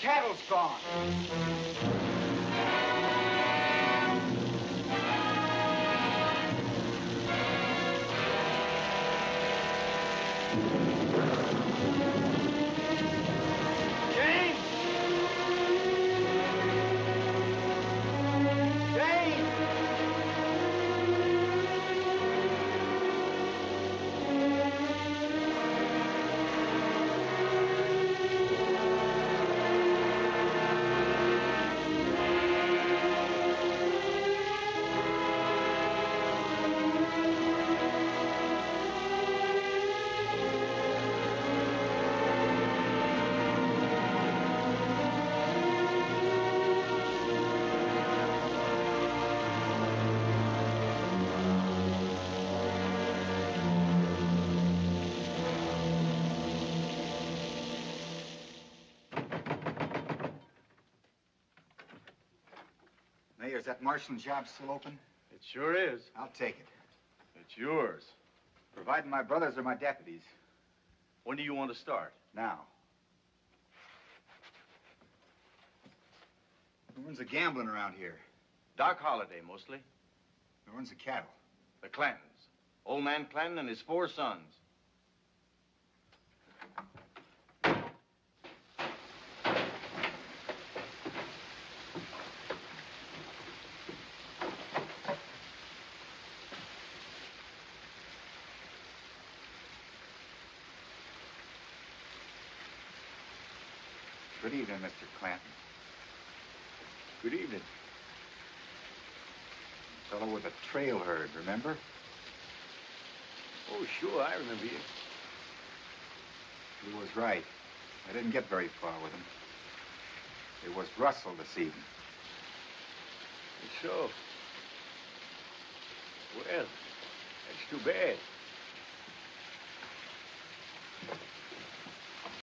cattle's gone. Is that Martian job still open? It sure is. I'll take it. It's yours. Providing my brothers are my deputies. When do you want to start? Now. Who runs the gambling around here? Doc Holliday, mostly. Who runs the cattle? The Clantons. Old man Clanton and his four sons. Good evening, Mr. Clanton. Good evening. Fellow with a trail herd, remember? Oh, sure, I remember you. He was right. I didn't get very far with him. It was Russell this evening. So. Well, that's too bad.